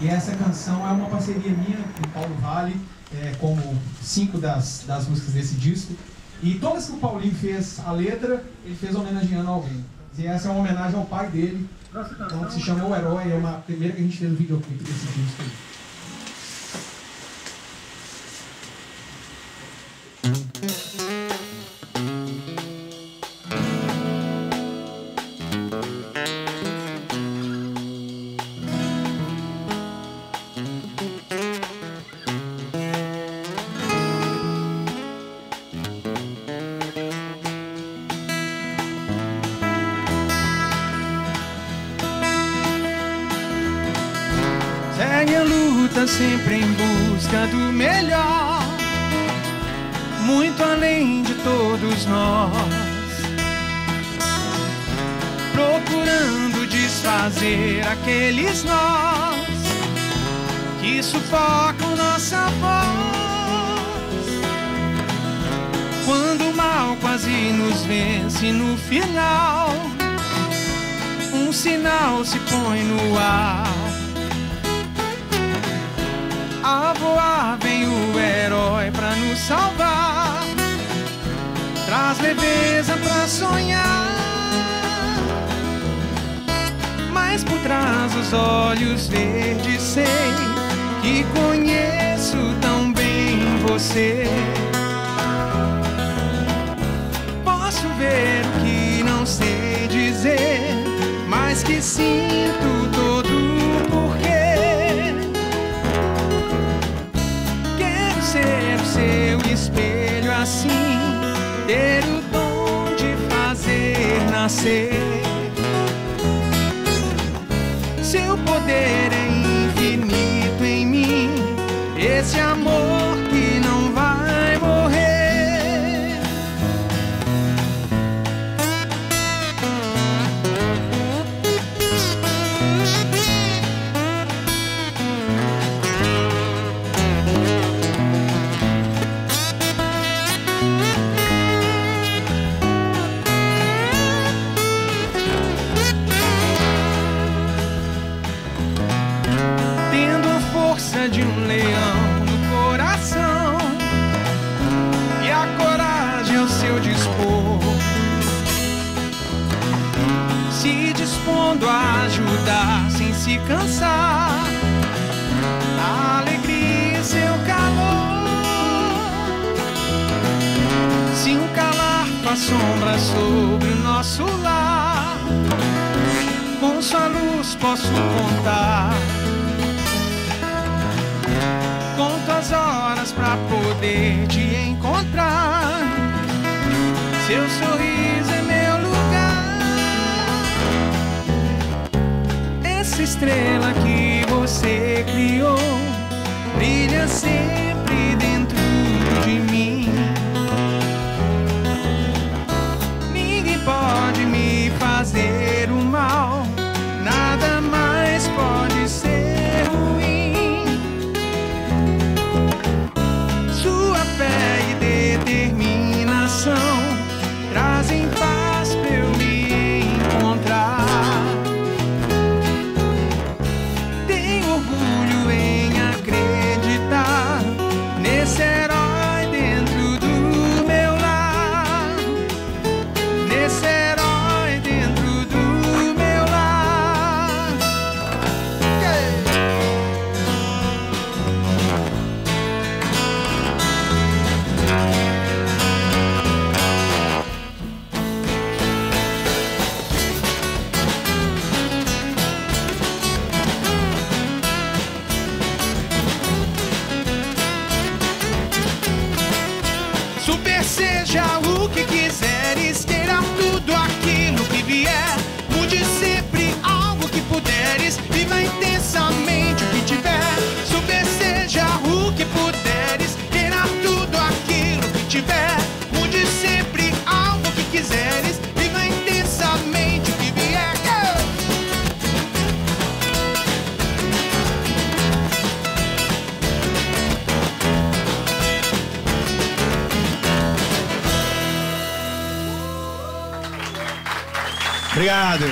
E essa canção é uma parceria minha com o Paulo Vale, é, como cinco das, das músicas desse disco. E todas que o Paulinho fez a letra, ele fez homenageando alguém. E essa é uma homenagem ao pai dele, então, que se chama O Herói, é uma primeira que a gente fez o videoclipe desse disco aí. Segue a luta sempre em busca do melhor, muito além de todos nós. Procurando desfazer aqueles nós que sufocam nossa voz. Quando o mal quase nos vence no final, um sinal se põe no ar. A voar vem o herói pra nos salvar. Traz leveza pra sonhar. Mas por trás dos olhos verdes sei que conheço tão bem você. Posso ver o que não sei dizer, mas que sinto todo ter o dom de fazer nascer. Seu poder é sombra sobre o nosso lar, com sua luz posso contar. Conto as horas pra poder te encontrar. Seu sorriso é meu lugar. Essa estrela seja o que Obrigado.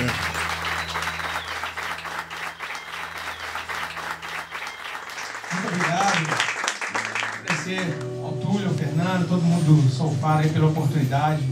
Muito obrigado. Agradecer ao Túlio, ao Fernando, todo mundo do Solfar aí pela oportunidade.